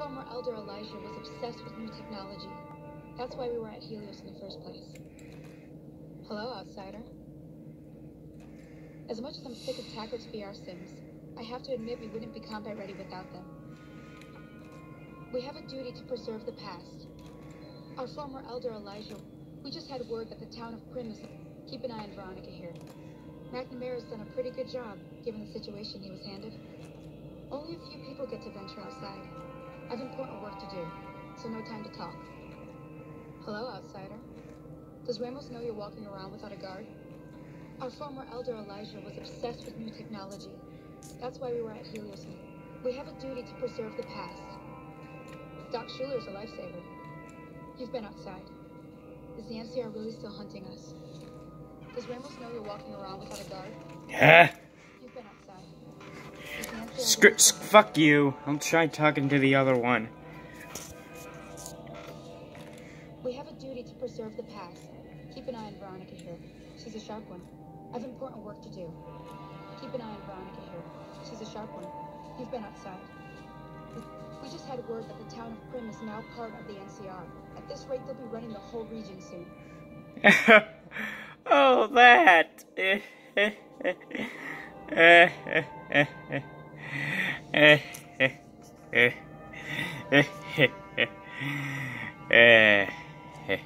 former elder Elijah was obsessed with new technology. That's why we were at Helios in the first place. Hello, outsider. As much as I'm sick of Tackert's VR sims, I have to admit we wouldn't be combat ready without them. We have a duty to preserve the past. Our former elder Elijah, we just had word that the town of Primm is... Keep an eye on Veronica here. McNamara's done a pretty good job, given the situation he was handed. Only a few people get to venture outside. I've important work to do, so no time to talk. Hello, outsider. Does Ramos know you're walking around without a guard? Our former elder Elijah was obsessed with new technology. That's why we were at Helios. We have a duty to preserve the past. Doc Schuler's a lifesaver. You've been outside. Is the NCR really still hunting us? Does Ramos know you're walking around without a guard? Yeah. Scr- fuck you. I'll try talking to the other one. We have a duty to preserve the past. Keep an eye on Veronica here. She's a sharp one. I've important work to do. Keep an eye on Veronica here. She's a sharp one. You've been outside. We just had word that the town of Primm is now part of the NCR. At this rate, they'll be running the whole region soon. oh, that. 哎哎哎哎嘿嘿。哎嘿。